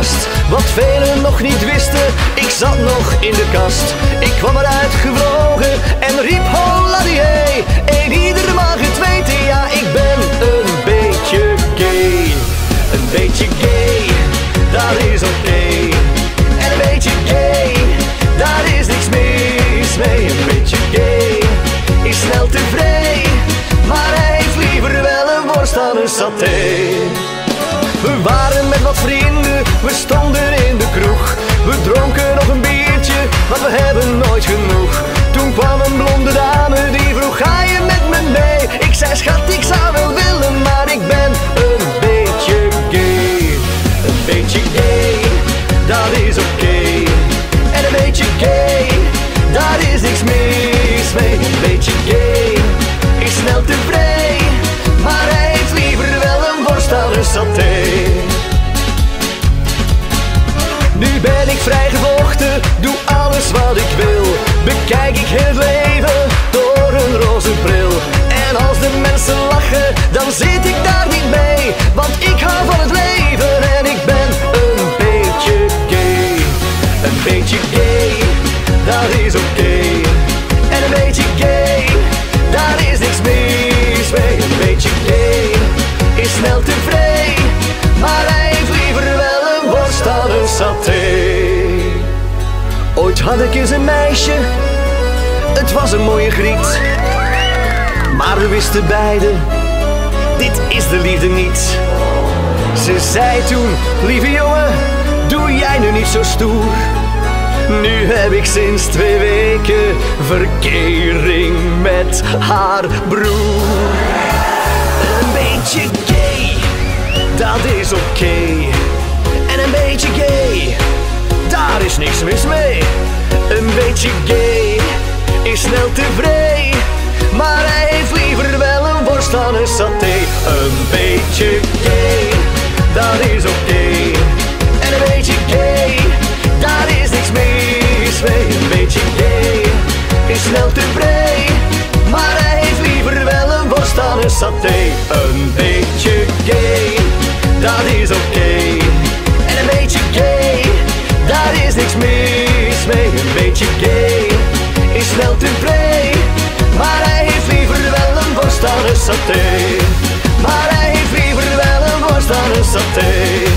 vast. Wat velen nog niet wisten, ik zat nog in de kast. Ik kwam eruit gevlogen en riep holla die hey. Een ieder mag het weten, ja ik ben een beetje gay. Een beetje gay, dat is oké. En een beetje gay, daar is niks mis mee. Een beetje gay is snel tevreden, maar hij heeft liever wel een worst dan een saté. We waren met wat vrienden, we stonden in de kroeg. We dronken nog een biertje, want we hebben nooit genoeg. Toen kwam een blonde dame die vroeg: Ga je met me mee? Ik zei: Schat, ik zou wel Nu Had ik eens een meisje, het was een mooie griet. Maar we wisten beiden, dit is de liefde niet. Ze zei toen, lieve jongen, doe jij nu niet zo stoer. Nu heb ik sinds twee weken verkering met haar broer. Een beetje gay, dat is oké. is niks mis mee. Een beetje gay is snel tevreden, maar hij heeft liever wel een worst dan een saté. Een beetje gay, dat is oké. En een beetje gay, daar is niks mis mee. Een beetje gay is snel tevreden, maar hij heeft liever wel een worst dan een saté. Een beetje gay, dat is oké. someday.